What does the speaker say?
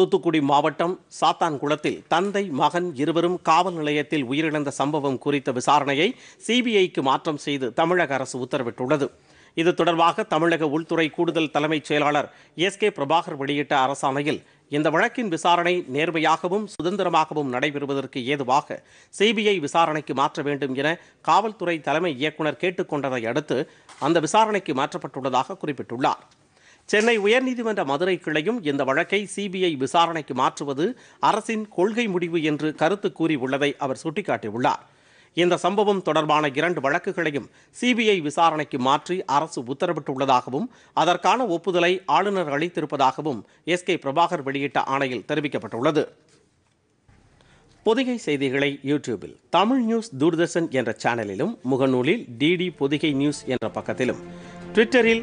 தூத்துக்குடி மாவட்டம் சாத்தான்குளத்தில் தந்தை மகன் இருவரும் காவல் நிலையத்தில் உயிரிழந்த சம்பவம் குறித்த விசாரணையை சிபிஐக்கு மாற்றம் செய்து தமிழக அரசு உத்தரவிட்டுள்ளது. இது தொடர்பாக தமிழக உள்துறை கூடுதல் தலைமைச் செயலாளர் எஸ் கே பிரபாகர் வெளியிட்ட அரசாணையில் இந்த வழக்கின் விசாரணை நேர்மையாகவும் சுதந்திரமாகவும் நடைபெறுவதற்கு ஏதுவாக சிபிஐ விசாரணைக்கு மாற்ற வேண்டும் என காவல்துறை தலைமை இயக்குனர் கேட்டுக்கொண்டதை அடுத்து அந்த விசாரணைக்கு மாற்றப்பட்டுள்ளதாக குறிப்பிட்டுள்ளார். சென்னை உயர்நீதிமன்ற மதுரை கிளையும் இந்த வழக்கை சிபிஐ விசாரணைக்கு மாற்றுவது அரசின் கொள்கை முடிவு என்று கருத்து கூறியுள்ளதை அவர் சுட்டிக்காட்டியுள்ளார். இந்த சம்பவம் தொடர்பான இரண்டு வழக்குகளையும் சிபிஐ விசாரணைக்கு மாற்றி அரசு உத்தரவிட்டுள்ளதாகவும் அதற்கான ஒப்புதலை ஆளுநர் அளித்திருப்பதாகவும் எஸ் கே பிரபாகர் வெளியிட்ட ஆணையில் தெரிவிக்கப்பட்டுள்ளது. பொதிகை செய்திகளை யூடியூபில் தமிழ் நியூஸ் தூர்தர்ஷன் என்ற சேனலிலும் முகநூலில் டிடி பொதிகை நியூஸ் என்ற பக்கத்திலும் ட்விட்டரில்